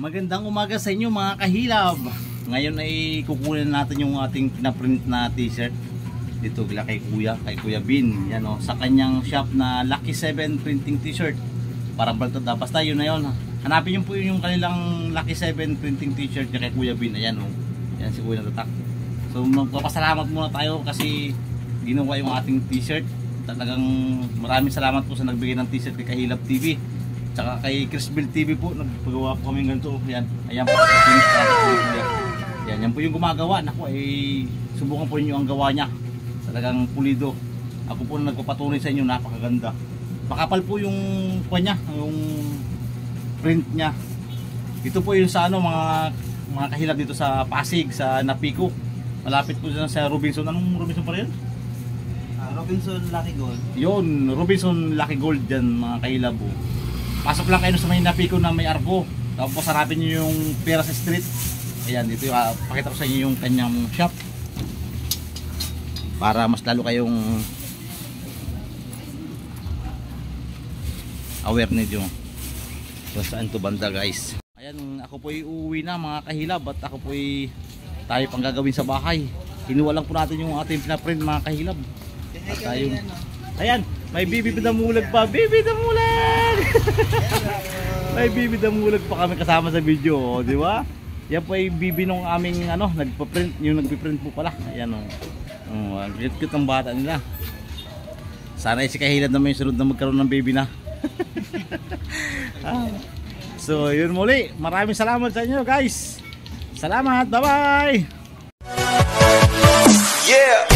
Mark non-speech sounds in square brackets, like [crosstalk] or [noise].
Magandang umaga sa inyo mga kahilab. Ngayon ay kukunin natin yung ating pinaprint na t-shirt dito kila kay Kuya, kay Kuya Bin. Yan o, sa kanyang shop na Lucky 7 printing t-shirt. Parang baltod na. Basta yun na yun. Hanapin nyo po yun yung kanilang Lucky 7 printing t-shirt niya kay Kuya Bin. Ayan o. Yan si Kuya natatak. So magpapasalamat muna tayo kasi ginawa yung ating t-shirt. Talagang maraming salamat po sa nagbigay ng t-shirt kay Kahilab TV. Tsaka kay Chrisbill TV po, nagpagawa po kami ganito. Ayan, ayan po. Yan, yan po yung gumagawa. Naku, ay subukan po ninyo ang gawa niya. Talagang pulido. Ako po na nagpapatunay sa inyo, napakaganda. Makapal po yung kuha niya, yung print niya. Ito po yung sa ano, mga mga kahilab dito sa Pasig, sa Napico. Malapit po dyan sa Robinson. Anong Robinson pa rin? Ah, Robinson Lucky Gold. Yun, Robinson Lucky Gold dyan mga kahilab po. Pasok lang kayo sa may Napico na may arbo. Tapos harapin nyo yung Peras Street. Ayan, dito yung, uh, pakita ko sa inyo yung kanyang shop. Para mas lalo kayong aware nito kung saan to banda guys. Ayan, ako po ay uuwi na mga kahilab at ako po ay tayo pang gagawin sa bahay. Kinuha lang po natin yung ating pinaprint mga kahilab. At tayo, ayan, may bibi damulag pa. Bibi damulag! [laughs] may bibi damulag pa kami kasama sa video, oh, di ba? Yan po ay bibi nung aming ano, nagpa-print, yung nagpi-print po pala. Ayan oh. Oh, ang cute cute ng bata nila. Sana ay si Kahilad na may sunod na magkaroon ng baby na. [laughs] Ah. so, yun muli. Maraming salamat sa inyo, guys. Salamat! Bye-bye! Yeah!